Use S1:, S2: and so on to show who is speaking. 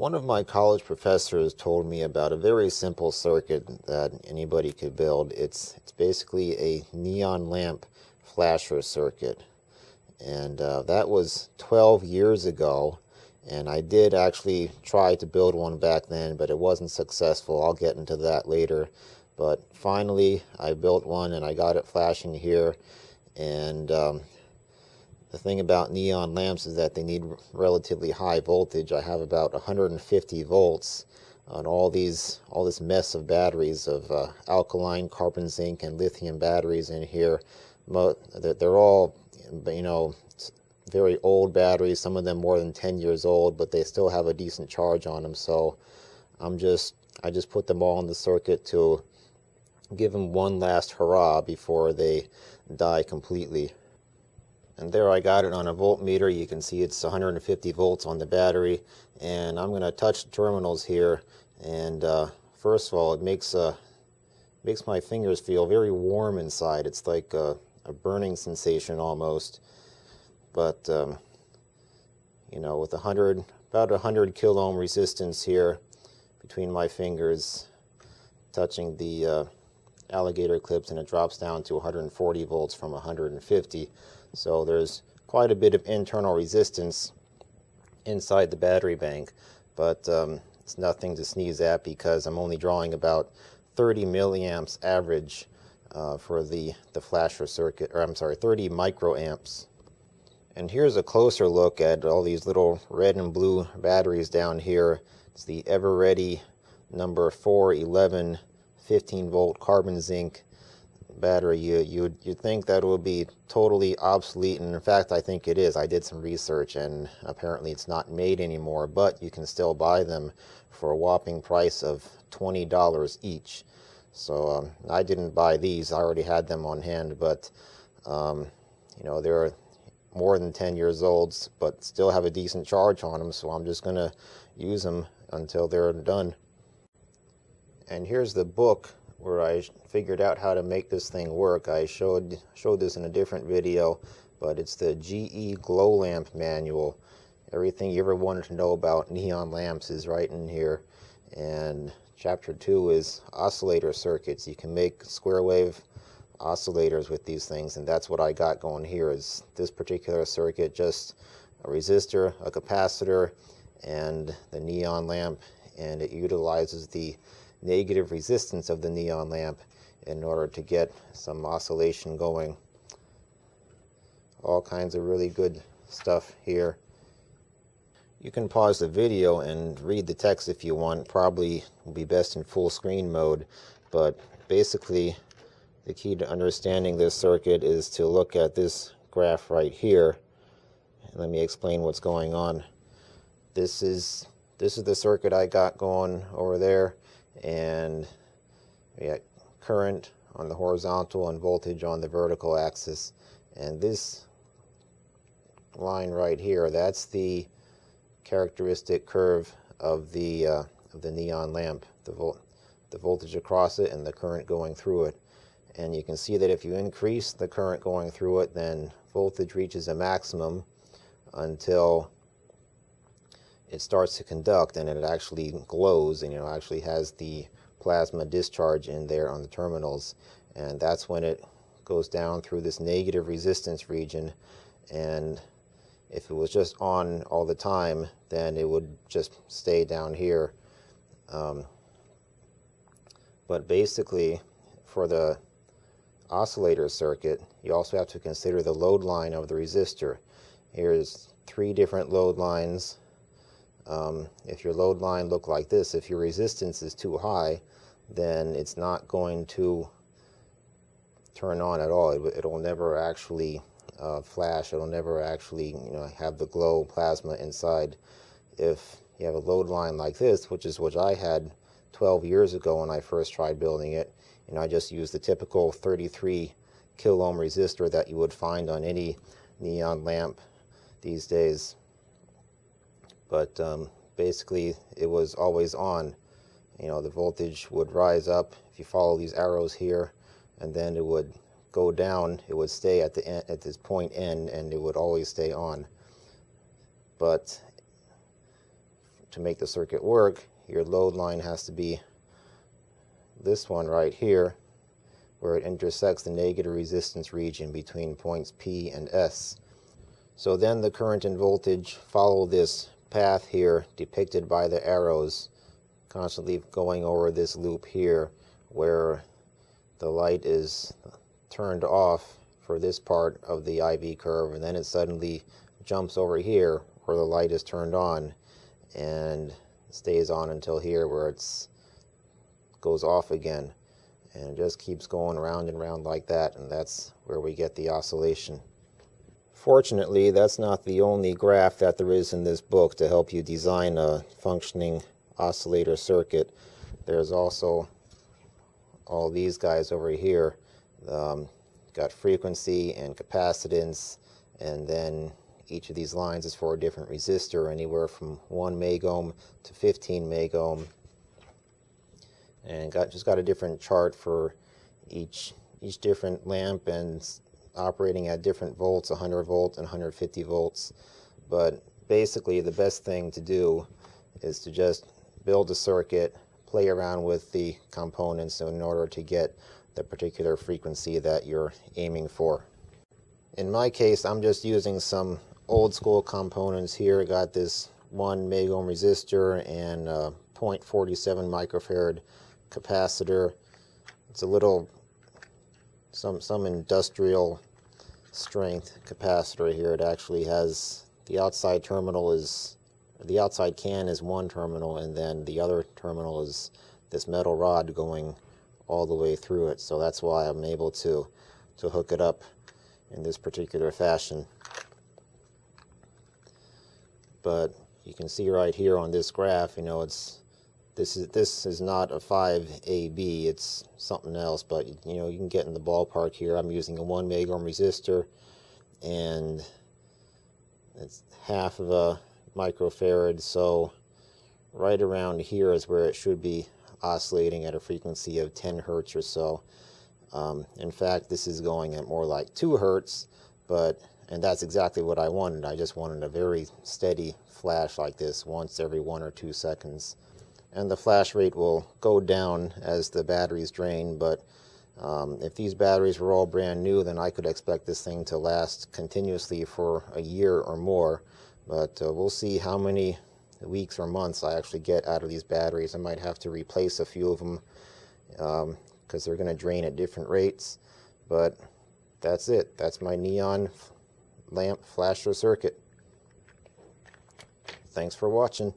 S1: One of my college professors told me about a very simple circuit that anybody could build. It's, it's basically a neon lamp flasher circuit. And uh, that was 12 years ago. And I did actually try to build one back then, but it wasn't successful. I'll get into that later. But finally, I built one and I got it flashing here. And um, the thing about neon lamps is that they need relatively high voltage. I have about 150 volts on all these, all this mess of batteries of uh, alkaline, carbon, zinc, and lithium batteries in here. They're all, you know, very old batteries. Some of them more than 10 years old, but they still have a decent charge on them. So I'm just, I just put them all in the circuit to give them one last hurrah before they die completely. And there I got it on a voltmeter. You can see it's 150 volts on the battery. And I'm going to touch the terminals here. And uh, first of all, it makes, uh, makes my fingers feel very warm inside. It's like a, a burning sensation almost. But, um, you know, with 100, about 100 kilo ohm resistance here between my fingers, touching the uh, alligator clips, and it drops down to 140 volts from 150. So there's quite a bit of internal resistance inside the battery bank, but um, it's nothing to sneeze at because I'm only drawing about 30 milliamps average uh, for the, the flasher circuit, or I'm sorry, 30 microamps. And here's a closer look at all these little red and blue batteries down here. It's the Eveready number 411 15 volt carbon zinc battery, you you you think that it would be totally obsolete, and in fact, I think it is. I did some research, and apparently, it's not made anymore. But you can still buy them for a whopping price of twenty dollars each. So um, I didn't buy these; I already had them on hand. But um, you know, they're more than 10 years old, but still have a decent charge on them. So I'm just gonna use them until they're done. And here's the book where I figured out how to make this thing work. I showed showed this in a different video, but it's the GE Glow Lamp Manual. Everything you ever wanted to know about neon lamps is right in here. And chapter two is oscillator circuits. You can make square wave oscillators with these things, and that's what I got going here is this particular circuit, just a resistor, a capacitor, and the neon lamp, and it utilizes the negative resistance of the neon lamp in order to get some oscillation going. All kinds of really good stuff here. You can pause the video and read the text if you want. Probably will be best in full screen mode, but basically the key to understanding this circuit is to look at this graph right here. let me explain what's going on. This is this is the circuit I got going over there and we got current on the horizontal and voltage on the vertical axis. And this line right here that's the characteristic curve of the uh, of the neon lamp the the voltage across it and the current going through it. And you can see that if you increase the current going through it then voltage reaches a maximum until it starts to conduct and it actually glows and you know actually has the plasma discharge in there on the terminals. And that's when it goes down through this negative resistance region. And if it was just on all the time then it would just stay down here. Um, but basically for the oscillator circuit you also have to consider the load line of the resistor. Here's three different load lines um, if your load line look like this, if your resistance is too high, then it's not going to turn on at all. It, will never actually uh, flash. It'll never actually you know, have the glow plasma inside. If you have a load line like this, which is what I had 12 years ago when I first tried building it, and I just used the typical 33 kilo ohm resistor that you would find on any neon lamp these days but um, basically it was always on. You know, the voltage would rise up if you follow these arrows here, and then it would go down. It would stay at the end, at this point N, and it would always stay on. But to make the circuit work, your load line has to be this one right here, where it intersects the negative resistance region between points P and S. So then the current and voltage follow this path here depicted by the arrows constantly going over this loop here where the light is turned off for this part of the IV curve and then it suddenly jumps over here where the light is turned on and stays on until here where it's goes off again and it just keeps going round and round like that and that's where we get the oscillation. Fortunately that's not the only graph that there is in this book to help you design a functioning oscillator circuit. There's also all these guys over here. Um, got frequency and capacitance and then each of these lines is for a different resistor anywhere from 1 megohm to 15 megohm and got just got a different chart for each each different lamp and operating at different volts 100 volts and 150 volts. But basically the best thing to do is to just build a circuit play around with the components in order to get the particular frequency that you're aiming for. In my case I'm just using some old school components here. I got this 1 megohm resistor and 0.47 microfarad capacitor. It's a little, some, some industrial strength capacitor here. It actually has, the outside terminal is, the outside can is one terminal and then the other terminal is this metal rod going all the way through it. So that's why I'm able to, to hook it up in this particular fashion. But you can see right here on this graph, you know, it's this is this is not a 5AB, it's something else, but you know, you can get in the ballpark here. I'm using a 1 megohm resistor and it's half of a microfarad, so right around here is where it should be oscillating at a frequency of 10 hertz or so. Um, in fact, this is going at more like 2 hertz, but and that's exactly what I wanted. I just wanted a very steady flash like this once every one or two seconds and the flash rate will go down as the batteries drain but um, if these batteries were all brand new then I could expect this thing to last continuously for a year or more. But uh, we'll see how many weeks or months I actually get out of these batteries. I might have to replace a few of them because um, they're going to drain at different rates. But that's it. That's my neon lamp flasher circuit. Thanks for watching